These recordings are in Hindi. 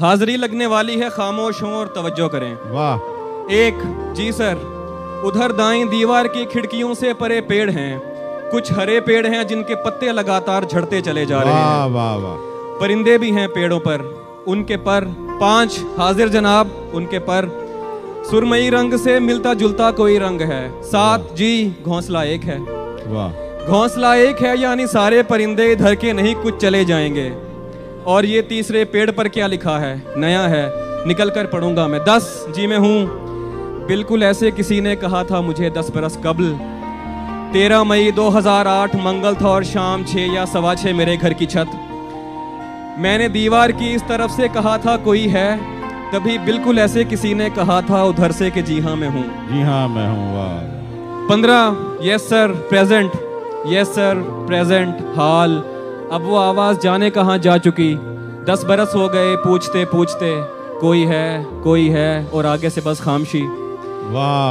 हाजिरी लगने वाली है खामोश हों और तवज्जो करें। वाह। एक जी सर उधर दाएँ दीवार की खिड़कियों से परे पेड़ हैं। कुछ हरे पेड़ हैं जिनके पत्ते लगातार झड़ते चले जा रहे हैं। वाह वाह। परिंदे भी हैं पेड़ों पर। उनके पर पाँच हाजिर जनाब उनके पर सुरमई रंग से मिलता जुलता कोई रंग है। सात जी घोंसला एक है। वाह। घोंसला एक है यानी सारे परिंदे इधर के नहीं कुछ चले जाएँगे। और ये तीसरे पेड़ पर क्या लिखा है? नया है। निकल कर पढ़ूँगा मैं। दस। जी मैं हूँ। बिल्कुल ऐसे किसी ने कहा था मुझे दस बरस कबल। तेरह मई 2008 मंगल था और शाम छः या सवा छः मेरे घर की छत। मैंने दीवार की इस तरफ़ से कहा था कोई है? तभी बिल्कुल ऐसे किसी ने कहा था उधर से कि जी हाँ मैं हूँ। जी हाँ मैं हूँ वाह। पंद्रह। Yes sir present yes sir present हाल। अब वो आवाज़ जाने कहाँ जा चुकी? दस बरस हो गए पूछते पूछते कोई है कोई है और आगे से बस खामशी।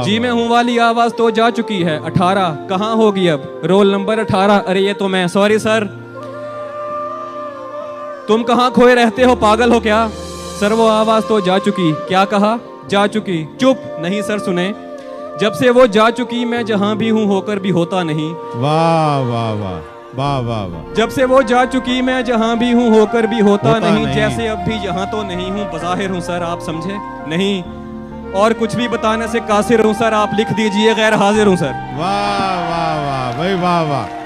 जी मैं हूँ वाली आवाज़ तो जा चुकी है अठारह। कहाँ होगी अब? रोल नंबर अठारह। अरे ये तो मैं सॉरी सर। तुम कहाँ खोए रहते हो पागल हो क्या? सर वो आवाज़ तो जा चुकी। क्या कहा? जा चुकी। चुप। नहीं सर सुने। जब से वो जा चुकी मैं जहाँ भी हूँ होकर भी होता नहीं। वाह वाह वाह। वाह वाह वाह। जब से वो जा चुकी मैं जहाँ भी हूँ होकर भी होता, होता नहीं, नहीं। जैसे अब भी यहाँ तो नहीं हूँ बज़ाहिर हूँ सर आप समझे? नहीं। और कुछ भी बताने से कासिर हूँ सर आप लिख दीजिए गैर हाजिर हूँ सर। वाह वाह वाह भाई वाह वाह।